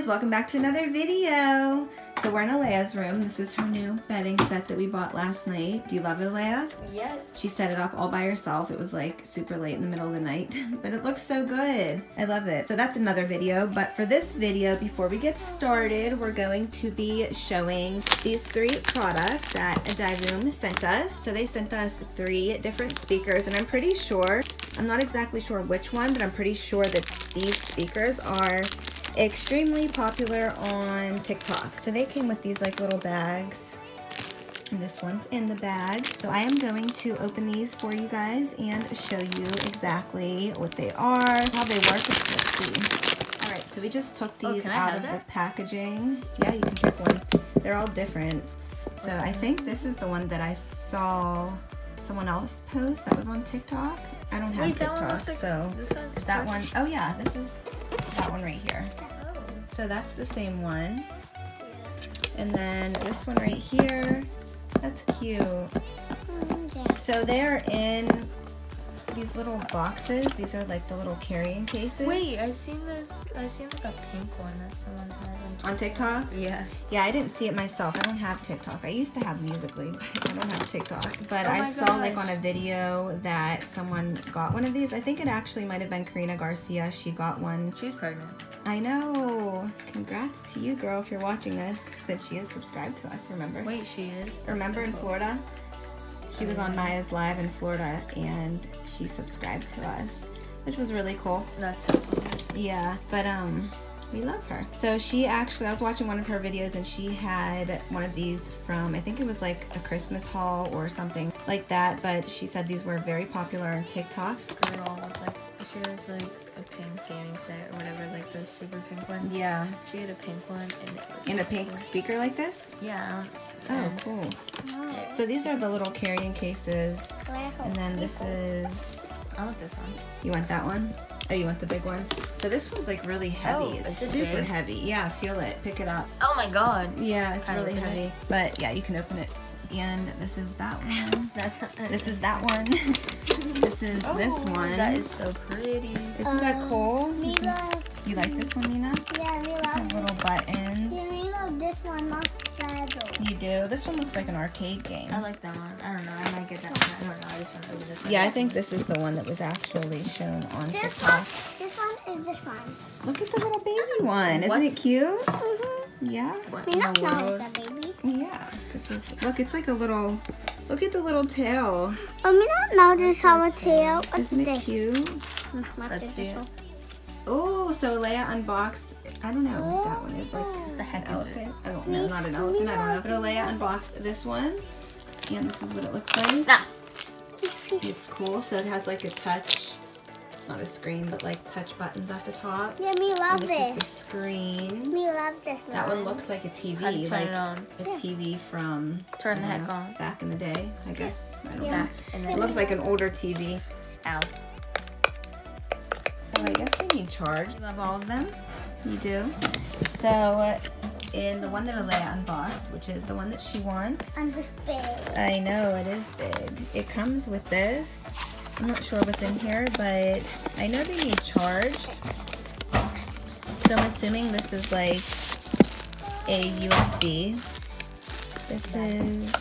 guys, welcome back to another video. So we're in Alea's room. This is her new bedding set that we bought last night. Do you love it, Alea? Yeah. She set it up all by herself. It was like super late in the middle of the night, but it looks so good. I love it. So that's another video, but for this video, before we get started, we're going to be showing these three products that Divoom sent us. So they sent us three different speakers, and I'm pretty sure, I'm not exactly sure which one, but I'm pretty sure that these speakers are extremely popular on TikTok. So they came with these like little bags. And this one's in the bag. So I am going to open these for you guys and show you exactly what they are, how they work. Let's see. All right, so we just took Oh, these I out of that? the packaging. Yeah, you can pick one. They're all different. So I think this is the one that I saw someone else post that was on TikTok. I don't have Wait, that TikTok, looks like so this one's is that one? Oh yeah, this is that one right here. Oh. So that's the same one. And then this one right here, that's cute. Oh, so they're in these little boxes. These are like the little carrying cases. Wait, I seen this. I seen like a pink one that someone had on. On TikTok? Yeah. Yeah, I didn't see it myself. I don't have TikTok. I used to have Musical.ly, but I don't have TikTok. But Oh I saw like on a video that someone got one of these. I think it actually might have been Karina Garcia. She got one. She's pregnant. I know. Congrats to you, girl, if you're watching this, since she is subscribed to us, remember? Wait, she is. Remember in Florida? She was on Mya's Live in Florida and she subscribed to us, which was really cool. That's so cool. Yeah, but um, we love her. So she actually, I was watching one of her videos and she had one of these from, I think it was like a Christmas haul or something like that. But she said these were very popular on TikTok. Girl, like she has like a pink gaming set or whatever, like those super pink ones. Yeah. She had a pink one and it was. In a pink cool. speaker like this? Yeah. Oh, And cool. it So these are the little carrying cases. And then this is, I want this one. you want that one? Oh, you want the big one? So this one's like really oh, heavy. Oh, it's is it super big? heavy. Yeah, feel it. Pick it up. Oh my god. Yeah, it's I really open it? heavy. But yeah, you can open it. And this is that one. That's This is that one. this is oh, this one. Oh, That is so pretty. Isn't that um, cool? This is- love, you like this one, Nina? yeah, we love, have little buttons. yeah, we love this one, not saddle. You do. This one looks like an arcade game. I like that one. I don't know. I might get that one. I don't know. I just want to open this one. Yeah, I think this is the one that was actually shown on This one, TikTok. This one is this one. Look at the little baby one. Isn't What? it cute? Mm-hmm. Yeah. What We in not the know it's a baby. Yeah. This is look, it's like a little look at the little tail. Oh, we not know this have a tail. What's Isn't it cute? Hmm, Let's see it. Oh, so Leia unboxed I don't know what that one is like Oh. The heck is this? elephant. I don't know, not an elephant, I don't know. But Leia unboxed this one. And this is what it looks like. Ah, It's cool. So it has like a touch it's not a screen, but like touch buttons at the top. Yeah, we And love this is the screen. We love this one. That one looks like a TV, how do you turn like it on? a TV from Turn the don't heck know, on. back in the day, I guess. I don't Yeah. know. Back and It looks like an older TV. ow. So I guess they need charge. You love all of them? You do? So uh, in the one that Alea unboxed, which is the one that she wants, And this big. I know it is big. It comes with this. I'm not sure what's in here, but I know they need charged. So I'm assuming this is like a USB. This is,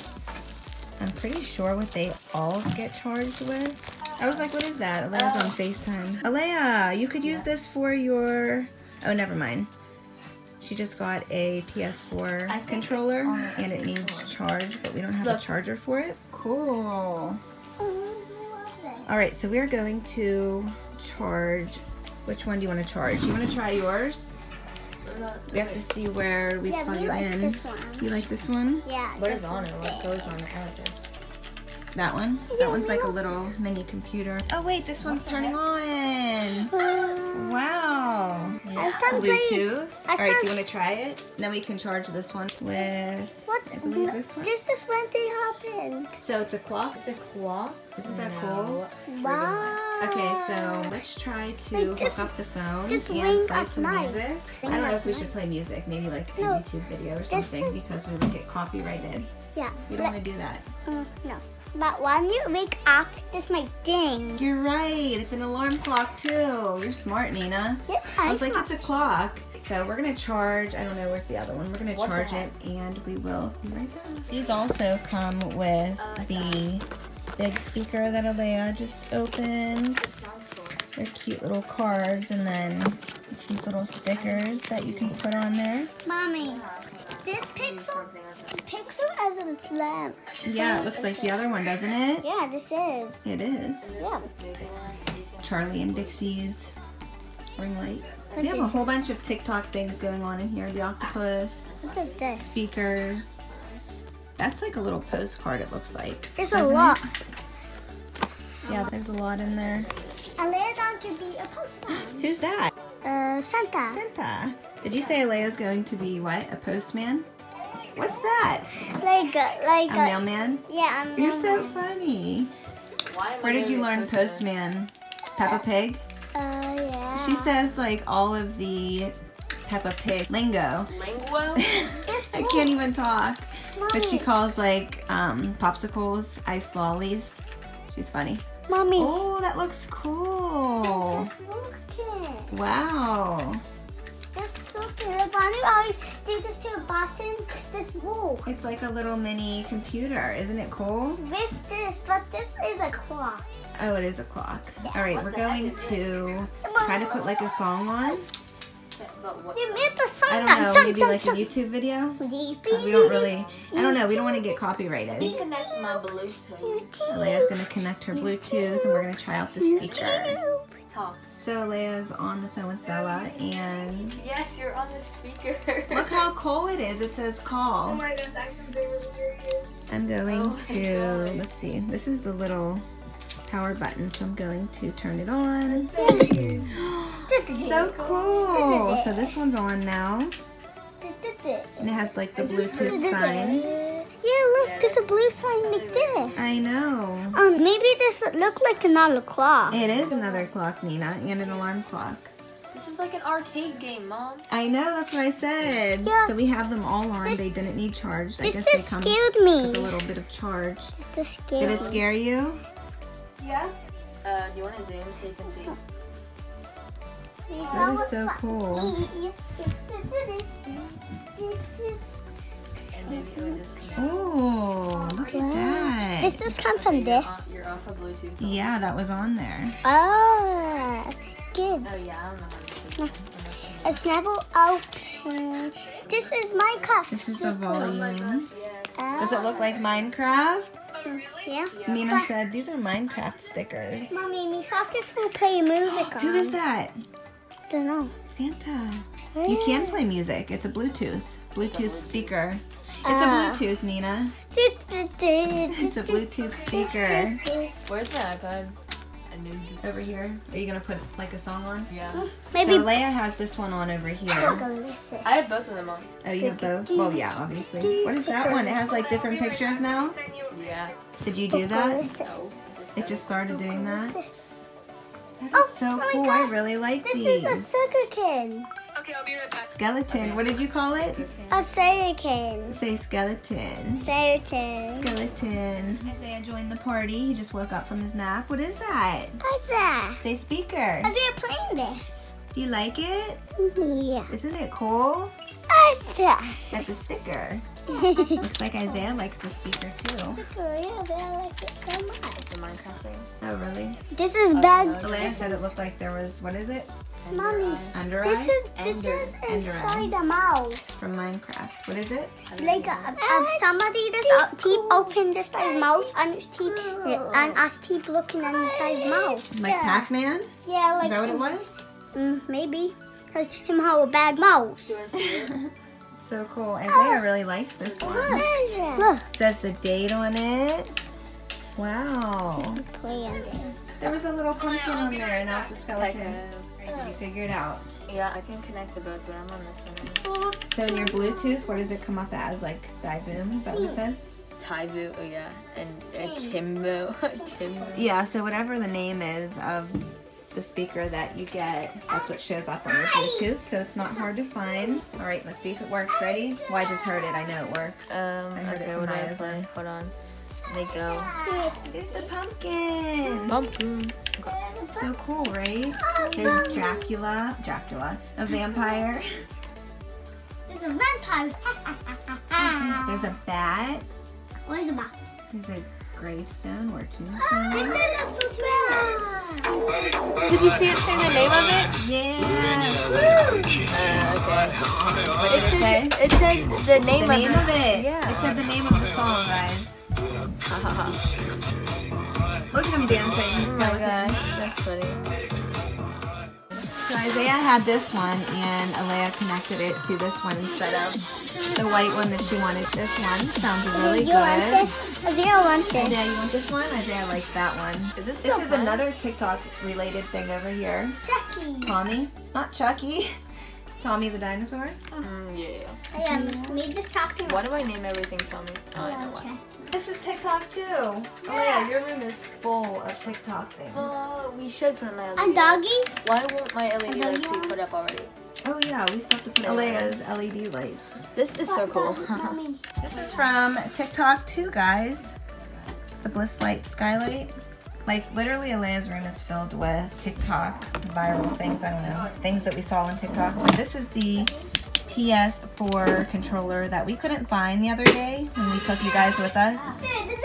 I'm pretty sure what they all get charged with. I was like, what is that? Alea's on FaceTime. Alea, you could use this for your, oh, never mind. She just got a PS4 controller and it needs PS4. charge, but we don't have Look. a charger for it. Cool. All right, so we're going to charge. Which one do you want to charge? You want to try yours? We have to see where we Yeah, plug we it like in. this one. You like this one? Yeah. What is on it? What goes on it? I like this. That one? Yeah, That one's like a love little mini computer. Oh wait, this one's the turning on. Uh, Wow. I started playing. Bluetooth. I All right, do you want to try it? Then we can charge this one with. What? I believe this one. This is when they happen. So it's a clock. It's a clock. Isn't that No. cool? Wow. Okay, so let's try to Like hook up the phone this and ring play some night. music. Ring I don't know at if we night. should play music, maybe like a YouTube video or something is- because we would get copyrighted. Yeah. We don't want to do that. Mm, no. But when you wake up, this might ding. You're right. It's an alarm clock too. You're smart, Nina. Yeah, I I was like, smart. it's a clock. So we're gonna charge. I don't know where's the other one. We're gonna What charge it, and we will be right back. These also come with uh, the big speaker that Alea just opened. It cool. They're cute little cards, and then these little stickers that you can put on there. Mommy, this pixel, pixel as a slam. Yeah, it looks like the other one, doesn't it? Yeah, this is. It is. Yeah. Charli and Dixie's ring light. We have a whole bunch of TikTok things going on in here. The octopus, Look at this. speakers. That's like a little postcard, it looks like. There's a doesn't it? lot. Yeah, there's a lot in there. Alea's going to be a postman. Who's that? Uh, Santa. Santa. Did you say Alea's going to be what? A postman? What's that? Like, a, like, A a, mailman? yeah, I'm You're so funny. Why Where did you learn this poster? postman? Peppa Pig? Yeah. She says like all of the Peppa Pig lingo. Linguo? I can't even talk. But she calls like um, popsicles iced lollies. She's funny. Mommy. Oh, that looks cool. That's looking. Wow. That's looking. Like, why always do this to your buttons? This wall. It's like a little mini computer. Isn't it cool? This, this, but this is a clock. Oh, it is a clock. All right, we're going to try to put like a song on. but what? You made the song. I don't now. know, Song, maybe song, like a. YouTube video. We don't really, I don't know, we don't want to get copyrighted. You connect my Bluetooth. Leia's gonna connect her Bluetooth and we're gonna try out the speaker. Talk. So Leia's on the phone with Bella and Yes, you're on the speaker. look how cool it is. It says call. Oh my god, that's really weird. I'm going Oh my to, God. let's see, this is the little power button, so I'm going to turn it on. So cool. So this one's on now and it has like the Bluetooth sign. Yeah, look, there's a blue sign like this. I know. Um, maybe this look like another clock. It is another clock, Nina, and an alarm clock. This is like an arcade game, Mom. I know, that's what I said. Yeah. So we have them all on. This- they didn't need charged. I This guess just they come scared with a little bit of charge. This Did scared it me. scare you? Yeah? Uh, do you want to zoom so you can see? That is so cool. And maybe it would disconnect. Oh, look at that. Does this come from You're this? off, you're off of Bluetooth. Yeah, that was on there. Oh, good. Oh yeah, I don't know how to do that. It's never open. This is Minecraft. This is the Oh my volume. gosh, yes. Does it look like Minecraft? Yeah. Nina said these are Minecraft stickers. Mommy, me thought this will play music on. Who is that? Don't know. Santa. You can play music. It's a Bluetooth. Bluetooth speaker. It's a Ah. Bluetooth, Nina. It's It's a Bluetooth speaker. Where's my iPad? I knew you. Over here. Are you gonna put like a song on? Yeah. Maybe. So Leia has this one on over I'll here. go listen. I have both of them on. Oh, you have both? Well, yeah, obviously. What is that one? It has like different pictures now. Yeah. Did you do that? No. It just started doing that. That is Oh, so my cool. I really like This these. is a sugarcane. Okay, I'll be right back. Skeleton. What did you call it? A sugarcane. Say skeleton. Sugarcane. Skeleton. Isaiah joined the party. He just woke up from his nap. What is that? What's that? Say speaker. Are they playing this? Do you like it? Mm-hmm, yeah. Isn't it cool? What's that? That's a sticker. Looks like Isaiah likes the speaker too. they like it so much. It's a Minecraft thing. Oh, really? This is bad. Alea said it looked like there was, what is it? Mommy, Under this eye? is this Ender- is Ender inside a mouse. From Minecraft. What is it? Like a, uh, somebody this uh, keep open this guy's mouth and it's keep and us keep looking at this guy's mouth. Like Pac-Man? Yeah, like Is that what it was? Mm, maybe. 'Cause him have a bad mouth. Do you want to see it? So cool. Isaiah really likes this one. Look. It says the date on it. Wow. Play on it. There was a little pumpkin on there and now it's a skeleton. Okay. Did you figure it out? Yeah, I can connect the both, but I'm on this one. So in your Bluetooth, what does it come up as? Like Divoom? Is that what it says? Tivoo, oh yeah, and uh, Timbo, Timbo. Yeah, so whatever the name is of the speaker that you get, that's what shows up on your Bluetooth. So it's not hard to find. All right, let's see if it works. Ready? Well, I just heard it. I know it works. Um, I heard it okay, from what do I Mya's play? Hold on. They go. There's the pumpkin. Pumpkin. So cool, right? There's Dracula, Dracula, a vampire. There's a vampire. There's a bat. Where's the map? There's a gravestone or This tombstone. is a super. Did you see it say the name of it? Yeah. Uh, What did it say? It said the name, The name of, of it. Yeah. It said the name of the song, guys. Look at him dancing. Oh my gosh, that's funny. So Isaiah had this one and Alea connected it to this one instead of the white one that she wanted. This one sounds oh, really you want good. this? I think I want this. Isaiah, you want this one? Isaiah likes that one. Is it This is fun? another TikTok related thing over here. Chucky. Tommy, not Chucky. Tommy the dinosaur. Mm, yeah. I um, made this talking Why do I name everything Tommy? Oh, I know why. This is TikTok too. Oh yeah, your room is full of TikTok things. Oh, we should put my LED A doggy? Why won't my LED lights be put up already? Oh yeah, we still have to put Alea's LED lights. This is so cool. This is from TikTok too, guys. The Bliss Light Skylight. Like literally Alea's room is filled with TikTok viral things, I don't know, things that we saw on TikTok. This is the PS4 controller that we couldn't find the other day when we took you guys with us.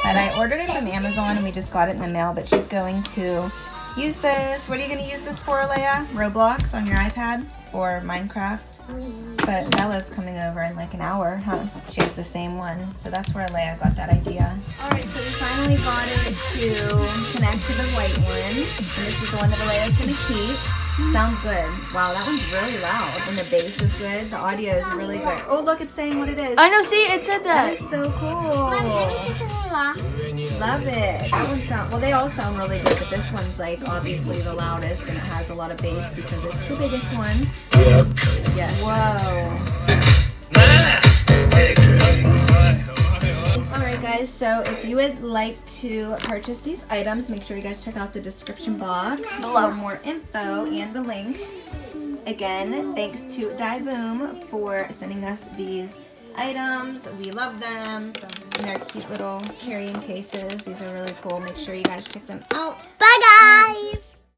And I ordered it from Amazon and we just got it in the mail, but she's going to use this. What are you going to use this for, Alea? Roblox on your iPad or Minecraft? Mm. But Bella's coming over in like an hour, huh? She has the same one. So that's where Leia got that idea. Alright, so we finally got it to connect to the white one. And this is the one that Leia's gonna keep. Sounds good. Wow, that one's really loud. And the bass is good. The audio is really good. Oh, look, it's saying what it is. I know, see, it said That that. is so Mom, cool. Love it. That one well. They all sound really good, but this one's like obviously the loudest, and it has a lot of bass because it's the biggest one. Yes. Whoa. Alright guys, so if you would like to purchase these items, make sure you guys check out the description box for more info and the links. Again, thanks to Divoom for sending us these items. We love them. And they're cute little carrying cases. These are really cool. Make sure you guys check them out. Bye, guys.